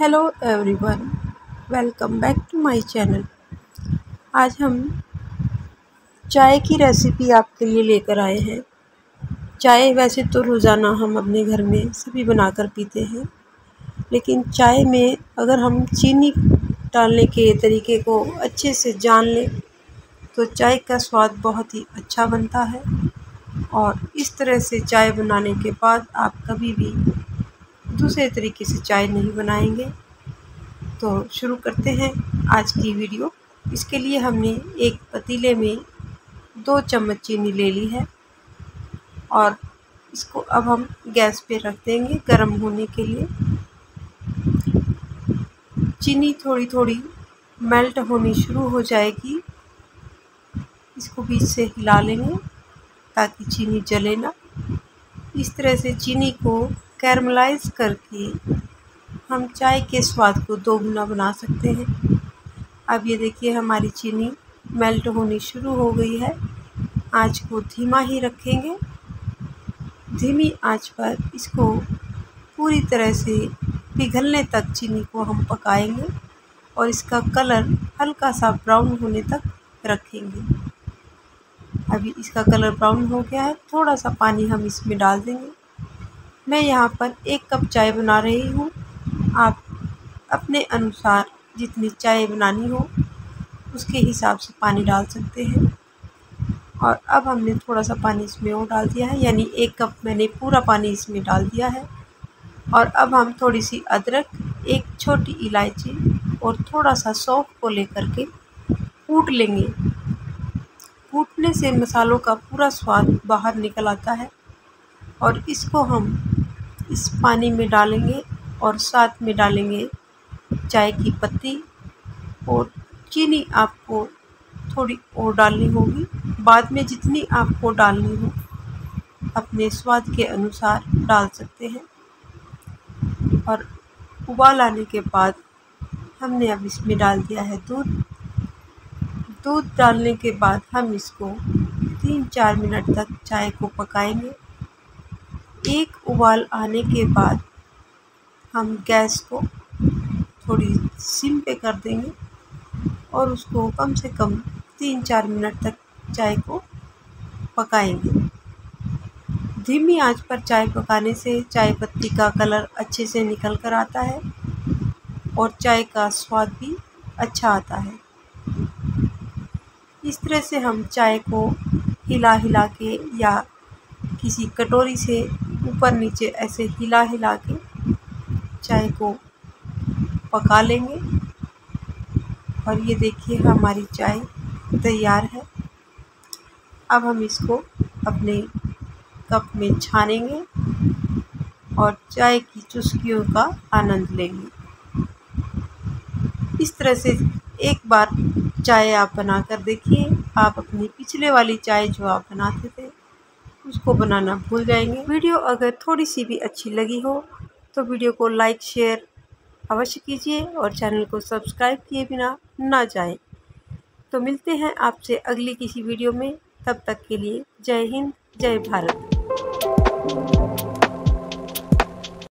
Hello everyone welcome back to my channel आज हम चाय की रेसिपी आपके लिए लेकर आए हैं। चाय वैसे तो रोज़ाना हम अपने घर में सभी बनाकर पीते हैं, लेकिन चाय में अगर हम चीनी डालने के तरीके को अच्छे से जान लें तो चाय का स्वाद बहुत ही अच्छा बनता है। और इस तरह से चाय बनाने के बाद आप कभी भी दूसरे तरीके से चाय नहीं बनाएँगे। तो शुरू करते हैं आज की वीडियो। इसके लिए हमने एक पतीले में दो चम्मच चीनी ले ली है और इसको अब हम गैस पे रख देंगे गर्म होने के लिए। चीनी थोड़ी थोड़ी मेल्ट होनी शुरू हो जाएगी। इसको बीच से हिला लेंगे ताकि चीनी जले ना। इस तरह से चीनी को कैरमलाइज करके हम चाय के स्वाद को दोगुना बना सकते हैं। अब ये देखिए हमारी चीनी मेल्ट होनी शुरू हो गई है। आँच को धीमा ही रखेंगे। धीमी आँच पर इसको पूरी तरह से पिघलने तक चीनी को हम पकाएँगे और इसका कलर हल्का सा ब्राउन होने तक रखेंगे। अभी इसका कलर ब्राउन हो गया है। थोड़ा सा पानी हम इसमें डाल देंगे। मैं यहाँ पर एक कप चाय बना रही हूँ। आप अपने अनुसार जितनी चाय बनानी हो, उसके हिसाब से पानी डाल सकते हैं। और अब हमने थोड़ा सा पानी इसमें और डाल दिया है, यानी एक कप मैंने पूरा पानी इसमें डाल दिया है। और अब हम थोड़ी सी अदरक, एक छोटी इलायची और थोड़ा सा सौंफ को लेकर के कूट लेंगे। कूटने से मसालों का पूरा स्वाद बाहर निकल आता है और इसको हम इस पानी में डालेंगे और साथ में डालेंगे चाय की पत्ती और चीनी आपको थोड़ी और डालनी होगी। बाद में जितनी आपको डालनी हो, अपने स्वाद के अनुसार डाल सकते हैं। और उबाल आने के बाद हमने अब इसमें डाल दिया है दूध। दूध डालने के बाद हम इसको तीन चार मिनट तक चाय को पकाएँगे। एक उबाल आने के बाद हम गैस को थोड़ी सिम पे कर देंगे और उसको कम से कम तीन चार मिनट तक चाय को पकाएँगे। धीमी आँच पर चाय पकाने से चाय पत्ती का कलर अच्छे से निकल कर आता है और चाय का स्वाद भी अच्छा आता है। इस तरह से हम चाय को हिला हिला के या किसी कटोरी से ऊपर नीचे ऐसे हिला हिला के चाय को पका लेंगे। और ये देखिए, हमारी चाय तैयार है। अब हम इसको अपने कप में छानेंगे और चाय की चुस्कियों का आनंद लेंगे। इस तरह से एक बार चाय आप बना कर देखिए, आप अपनी पिछले वाली चाय जो आप बनाते थे उसको बनाना भूल जाएँगे। वीडियो अगर थोड़ी सी भी अच्छी लगी हो तो वीडियो को लाइक शेयर अवश्य कीजिए और चैनल को सब्सक्राइब किए बिना ना जाए। तो मिलते हैं आपसे अगली किसी वीडियो में। तब तक के लिए जय हिंद, जय भारत।